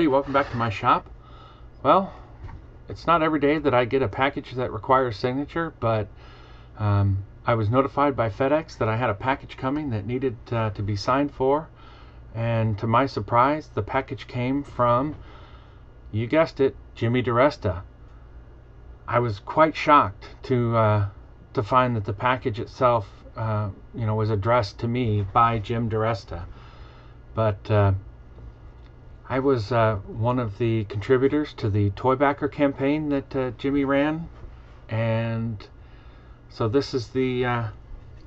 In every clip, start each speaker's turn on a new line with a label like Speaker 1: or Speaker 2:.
Speaker 1: everybody, welcome back to my shop. Well, it's not every day that I get a package that requires signature, but um, I was notified by FedEx that I had a package coming that needed uh, to be signed for, and to my surprise, the package came from, you guessed it, Jimmy DiResta. I was quite shocked to uh, to find that the package itself, uh, you know, was addressed to me by Jim DiResta, but uh, I was uh, one of the contributors to the Toy Backer campaign that uh, Jimmy ran, and so this is the uh,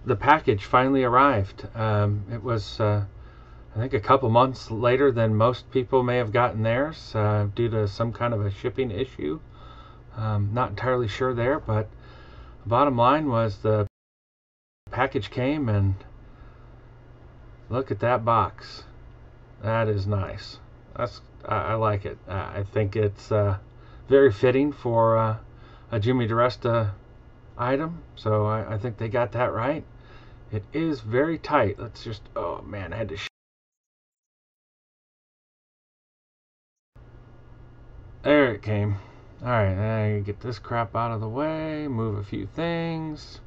Speaker 1: the package finally arrived. Um, it was uh, I think a couple months later than most people may have gotten theirs uh, due to some kind of a shipping issue. Um, not entirely sure there, but the bottom line was the package came and look at that box. That is nice that's I, I like it. I think it's uh, very fitting for uh, a Jimmy DiResta item. So I, I, think they got that right. It is very tight. Let's just oh man, I had to. there it came. All right, get this crap out of the way. Move a few things.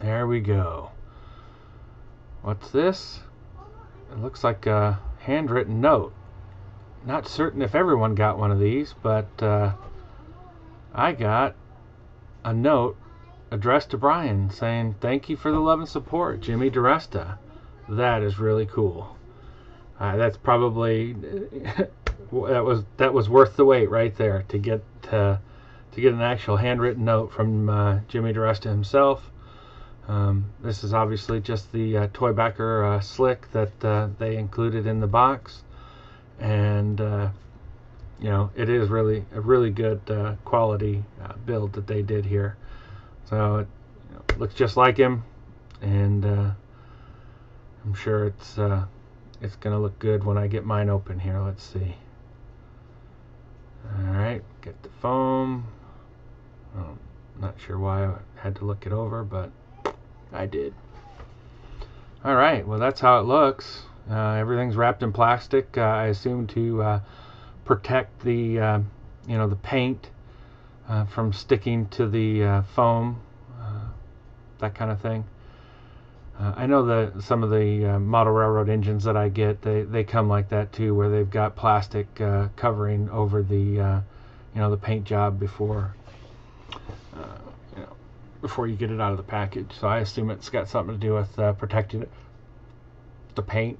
Speaker 1: There we go. What's this? It looks like a handwritten note. Not certain if everyone got one of these, but uh, I got a note addressed to Brian saying, Thank you for the love and support, Jimmy DiResta. That is really cool. Uh, that's probably that was that was worth the wait right there to get uh, to get an actual handwritten note from uh, Jimmy DiResta himself. Um, this is obviously just the uh, Toy Backer uh, slick that uh, they included in the box, and uh, you know it is really a really good uh, quality uh, build that they did here. So it you know, looks just like him, and I'm sure it's it's gonna look good when I get mine open here. Let's see. All right, get the foam. Oh, not sure why I had to look it over, but I did. All right, well that's how it looks. Uh, everything's wrapped in plastic. Uh, I assume to uh, protect the uh, you know the paint uh, from sticking to the uh, foam, that kind of thing. I know that some of the model railroad engines that I get they, they come like that too, where they've got plastic covering over the you know the paint job before you know, before you get it out of the package. So I assume it's got something to do with uh, protecting the paint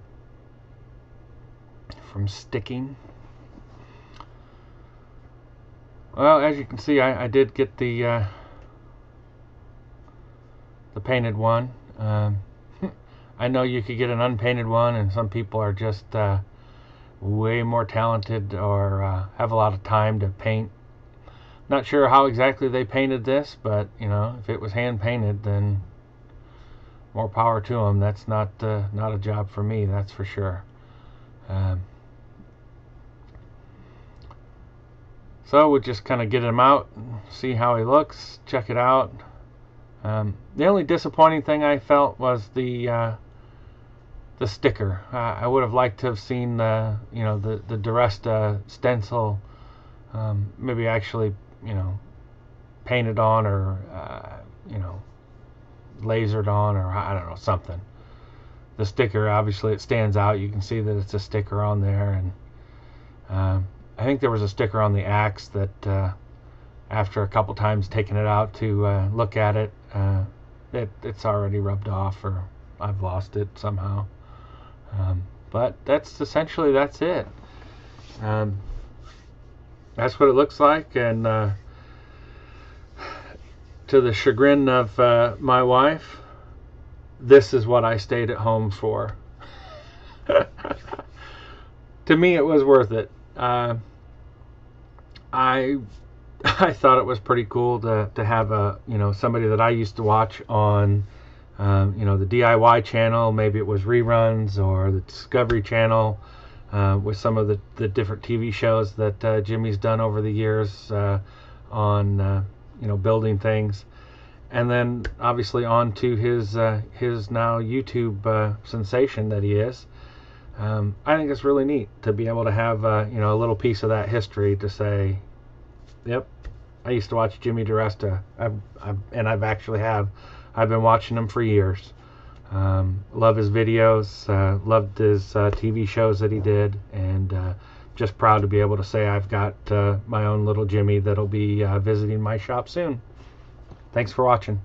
Speaker 1: from sticking. Well, as you can see, I, I did get the uh, the painted one. Um, I know you could get an unpainted one, and some people are just uh, way more talented or uh, have a lot of time to paint not sure how exactly they painted this, but you know, if it was hand painted, then more power to them. That's not uh, not a job for me, that's for sure. Um, so we'll just kind of get him out, see how he looks, check it out. Um, the only disappointing thing I felt was the uh, the sticker. Uh, I would have liked to have seen the you know the the DiResta stencil. Um, maybe actually you know, painted on or, uh, you know, lasered on or I don't know, something. The sticker, obviously, it stands out. You can see that it's a sticker on there. And um, I think there was a sticker on the axe that uh, after a couple times taking it out to uh, look at it, uh, it, it's already rubbed off or I've lost it somehow. Um, but that's essentially that's it. Um, that's what it looks like and uh, to the chagrin of uh, my wife this is what I stayed at home for to me it was worth it uh, I I thought it was pretty cool to, to have a you know somebody that I used to watch on um, you know the DIY channel maybe it was reruns or the Discovery Channel uh, with some of the, the different TV shows that uh, Jimmy's done over the years uh, on uh, you know building things, and then obviously on to his uh, his now YouTube sensation that he is. Um, I think it's really neat to be able to have uh, you know a little piece of that history to say, yep, I used to watch Jimmy DiResta, I've, I've, and I've actually have. I've been watching him for years. Um, love his videos, uh, loved his uh, TV shows that he did, and uh, just proud to be able to say I've got uh, my own little Jimmy that'll be uh, visiting my shop soon. Thanks for watching.